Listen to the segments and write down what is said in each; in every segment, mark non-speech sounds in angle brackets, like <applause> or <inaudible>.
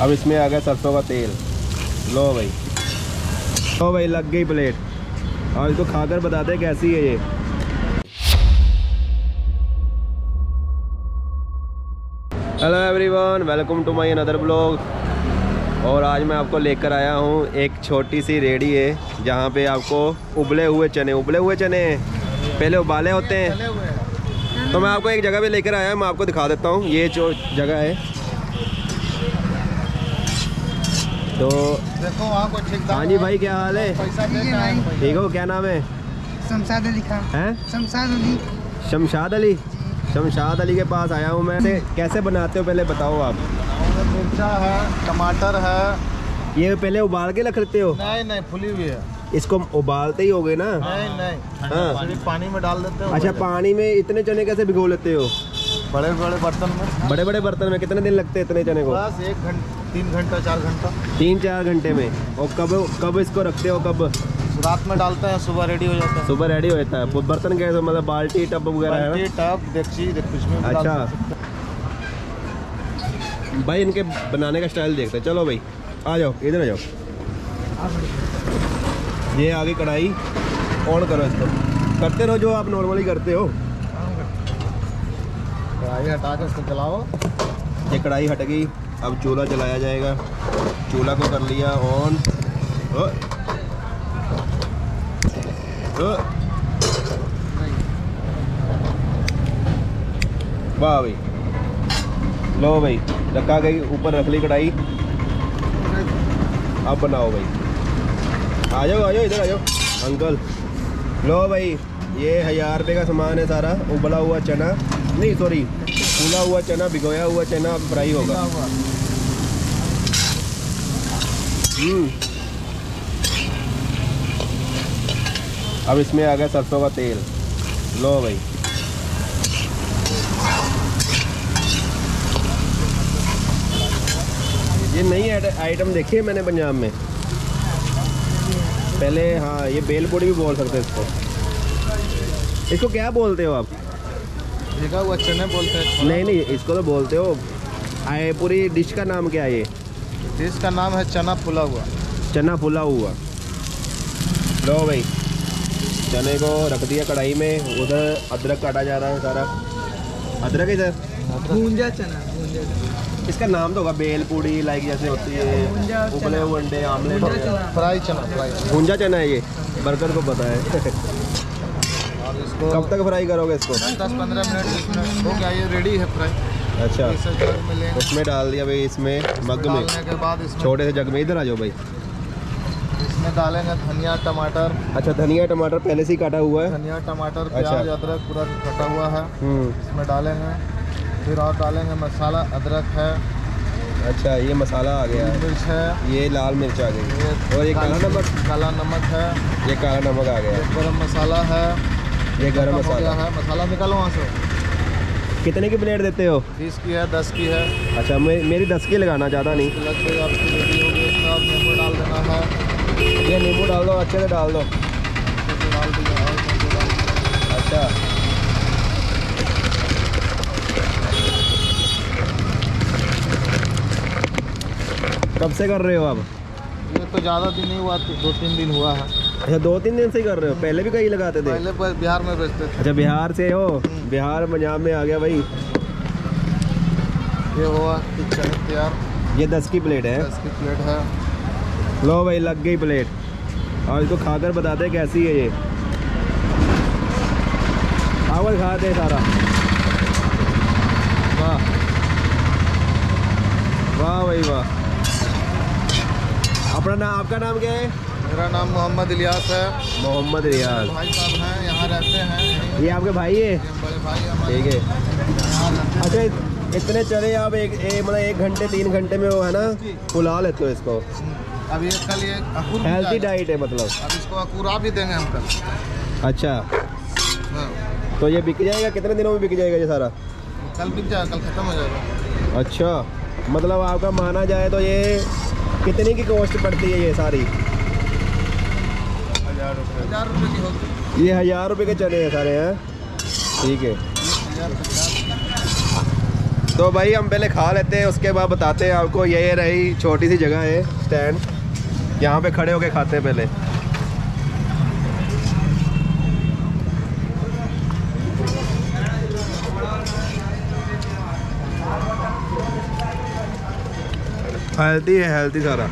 अब इसमें आ गया सरसों का तेल। लो भाई। लो भाई लग गई प्लेट और इसको खाकर बताते हैं कैसी है ये। Hello everyone welcome to my another blog और आज मैं आपको लेकर आया हूँ एक छोटी सी रेडी है जहाँ पे आपको उबले हुए चने उबले हुए चने पहले उबाले होते हैं। तो मैं आपको एक जगह पे लेकर आया मैं आपको दिखा देता हूँ। ये जो जगह है तो देखो वहाँ को हाँ जी भाई क्या हाल है? ठीक हो क्या नाम है? शमशाद अली खान। हैं? शमशाद अली। शमशाद अली? शमशाद अली के पास आया हूँ मैं। कैसे बनाते हो पहले बताओ आप? मिर्चा है टमाटर है। ये पहले उबाल के रख लेते हो? नहीं नहीं फुली हुई है। इसको उबालते ही हो गए ना? नहीं नहीं हाँ। पानी में डाल देते हो अच्छा पानी में इतने चने कैसे भिगो लेते हो? बड़े बड़े बर्तन में। बड़े बड़े बर्तन में कितने दिन लगते हैं इतने चने को? बस एक घंटा तीन घंटा चार घंटा। तीन चार घंटे में। और कब कब इसको रखते हो कब? रात में डालते हैं सुबह रेडी हो जाता है। सुबह रेडी हो जाता है। वो बर्तन कैसे मतलब बाल्टी टब वगैरह है टब देख कुछ में अच्छा। भाई इनके बनाने का स्टाइल देखते हैं। चलो भाई आ जाओ इधर आ जाओ। ये आगे कढ़ाई ऑन करो इसको। करते रहो जो आप नॉर्मली करते हो। कढ़ाई हटा के उसको जलाओ। ये कढ़ाई हट गई। अब चूल्हा जलाया जाएगा। चूल्हा को कर लिया ऑन। वाह भाई। लो भाई, रखा गई, ऊपर रख ली कढ़ाई। अब बनाओ भाई। आ जाओ आ जाओ, इधर आ जाओ। अंकल। लो भाई। ये हज़ार रुपये का सामान है सारा उबला हुआ चना। नहीं सॉरी फूला हुआ चना भिगोया हुआ चना अब फ्राई होगा? हम्म। अब इसमें आ गया सरसों का तेल। लो भाई। ये नई आइटम देखी है मैंने पंजाब में? पहले हाँ ये बेल पूड़ी भी बोल सकते हैं इसको। इसको क्या बोलते हो आप? भीगा हुआ चने बोलते हैं। नहीं नहीं इसको तो बोलते हो। आए पूरी डिश का नाम क्या है ये? डिश का नाम है चना फुला हुआ। चना फुला हुआ। लो भाई चने को रख दिया कढ़ाई में उधर अदरक काटा जा रहा है सारा। अदरक इधर? भूंजा चना इसका नाम तो होगा बेल पूड़ी लाइक जैसे होती है उबले हुए अंडे आमलेट फ्राई चना फ्राई। भुंजा चना है ये बर्गर को पता है। <laughs> और इसको कब तक फ्राई करोगे इसको? दस पंद्रह मिनट इसमें हो गया ये रेडी है फ्राई अच्छा। उसमें डाल दिया भाई इसमें मग में। के बाद छोटे से जग में इधर आ जाओ भाई। इसमें डालेंगे धनिया टमाटर। अच्छा धनिया टमाटर पहले से ही काटा हुआ है। धनिया टमाटर अच्छा। प्याज अदरक पूरा कटा हुआ है। हम्म। इसमें डालेंगे। फिर और डालेंगे मसाला अदरक है। अच्छा ये मसाला आ गया। मिर्च है। ये लाल मिर्च आ गई। और ये काला नमक? काला नमक है। ये काला नमक आ गया। गरम मसाला है। ये गरम मसाला। है मसाला निकालो वहाँ से। कितने की प्लेट देते हो? बीस की है दस की है। अच्छा मे, मेरी दस की लगाना ज़्यादा नहीं। नींबू डाल देना है। ये नींबू डाल दो अच्छे से डाल दो। अच्छा। कब से कर रहे हो आप? ये तो ज़्यादा दिन नहीं हुआ दो तीन दिन हुआ है। अच्छा दो तीन दिन से ही कर रहे हो? पहले भी कहीं लगाते थे? पहले बिहार में बेचते थे। अच्छा बिहार से हो? बिहार पंजाब में आ गया भाई। ये हुआ ये दस की प्लेट है। दस की प्लेट है। लो भाई लग गई प्लेट। और इसको खाकर बताते कैसी है ये। आवल खाते हैं सारा। वाह। वाह भाई वाह। अपना नाम आपका नाम क्या है? मेरा नाम मोहम्मद इलियास है। मोहम्मद रियाज भाई साहब हैं यहाँ रहते हैं। ये आपके भाई है? ठीक है। अच्छा इतने चले आप एक मतलब एक घंटे तीन घंटे में वो है ना? फुला लेते हो इसको। अब ये कल ये हेल्थी डाइट है मतलब। अब इसको अकुरा भी देंगे हम कल। अच्छा। हाँ। तो ये बिक जाएगा कितने दिनों में बिक जाएगा ये सारा? कल बिक जाएगा कल खत्म हो जाएगा। अच्छा। मतलब आपका माना जाए तो ये कितने की कॉस्ट पड़ती है ये सारी? ये हज़ार रुपए के चने हैं सारे, हैं? ठीक है। तो भाई हम पहले खा लेते हैं, उसके बाद बताते हैं आपको। ये रही छोटी सी जगह है स्टैंड यहाँ पे खड़े होके खाते हैं पहले। हेल्थी है हेल्थी सारा।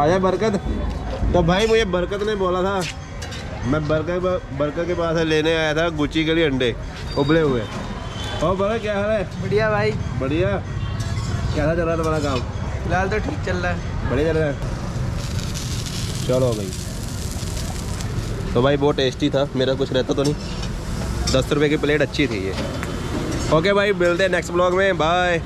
आया बरकत? तो भाई मुझे बरकत ने बोला था मैं बरकत बरकत के पास लेने आया था गुची के लिए अंडे उबले हुए। और बड़ा क्या हाल है? बढ़िया भाई। बढ़िया। कैसा चल रहा है तुम्हारा काम फ़िलहाल तो ठीक चल रहा है। बढ़िया चल रहा है। चलो भाई। तो भाई बहुत टेस्टी था, मेरा कुछ रहता तो नहीं। दस रुपये की प्लेट अच्छी थी ये। ओके भाई, मिलते हैं नेक्स्ट ब्लॉग में बाय